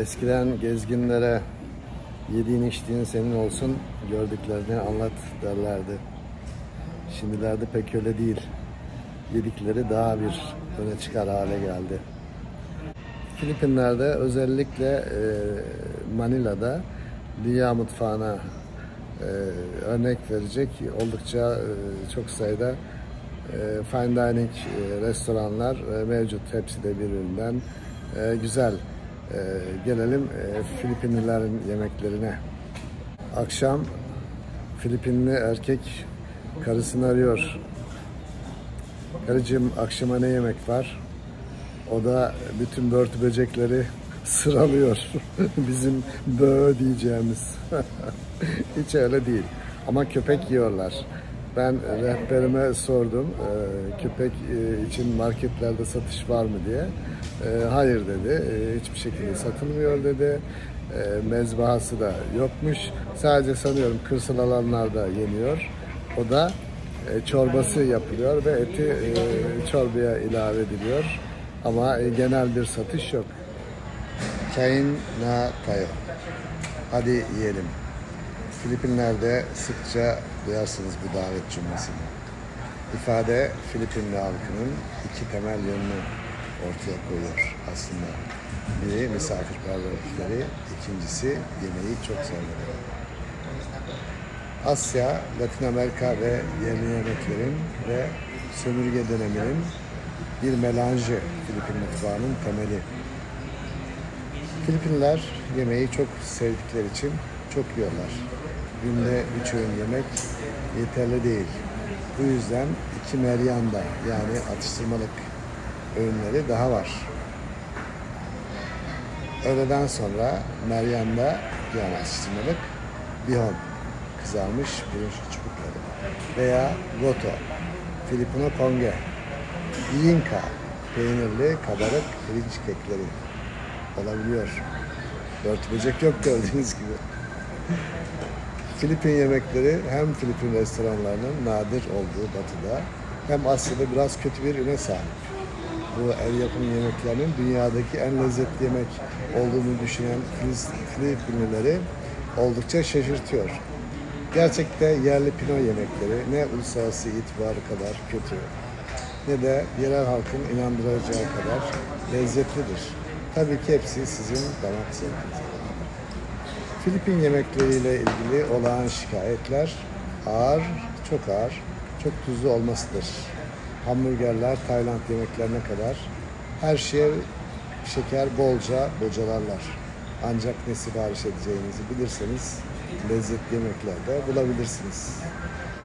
Eskiden gezginlere yediğin içtiğin senin olsun, gördüklerini anlat derlerdi. Şimdilerde pek öyle değil. Yedikleri daha bir öne çıkar hale geldi. Filipinler'de özellikle e, Manila'da dünya mutfağına e, örnek verecek oldukça e, çok sayıda fine dining restoranlar mevcut. Hepsi de birbirinden güzel. E, gelelim e, Filipinlilerin yemeklerine. Akşam Filipinli erkek karısını arıyor. Karıcığım akşama ne yemek var? O da bütün börtü böcekleri sıralıyor. Bizim bö diyeceğimiz. Hiç öyle değil. Ama köpek yiyorlar. Ben rehberime sordum e, köpek e, için marketlerde satış var mı diye. E, hayır dedi. Hiçbir şekilde satılmıyor dedi. Mezbahası da yokmuş. Sadece sanıyorum kırsal alanlarda yeniyor. O da çorbası yapılıyor ve eti çorbaya ilave ediliyor. Ama genel bir satış yok. Kain na tayo. Hadi yiyelim. Filipinler'de sıkça duyarsınız bu davet cümlesini. İfade Filipinli halkının iki temel yönünü ortaya koyuyor aslında. Biri misafirperverlikleri, ikincisi yemeği çok sevmeleri. Asya, Latin Amerika ve yerli yemeklerin ve sömürge döneminin bir melanjı Filipin mutfağının temeli. Filipinler yemeği çok sevdikleri için çok yiyorlar. Günde üç öğün yemek yeterli değil. Bu yüzden iki meryanda yani atıştırmalık öğünleri daha var. Öğleden sonra meryanda yani atıştırmalık bihon kızarmış pirinç çubukları veya goto, Filipino konge, yinka peynirli kabarık pirinç kekleri olabiliyor. Dört böcek yok gördüğünüz gibi. Filipin yemekleri hem Filipin restoranlarının nadir olduğu batıda hem Asya'da biraz kötü bir üne sahip. Bu el yapımı yemeklerinin dünyadaki en lezzetli yemek olduğunu düşünen Filipinlileri oldukça şaşırtıyor. Gerçekte yerli Pino yemekleri ne uluslararası itibarı kadar kötü ne de yerel halkın inandıracağı kadar lezzetlidir. Tabii ki hepsi sizin damak zevkinize. Filipin yemekleriyle ilgili olağan şikayetler ağır, çok ağır, çok tuzlu olmasıdır. Hamburgerler, Tayland yemeklerine kadar her şeye şeker bolca bocalarlar. Ancak ne sipariş edeceğinizi bilirseniz lezzetli yemeklerde bulabilirsiniz.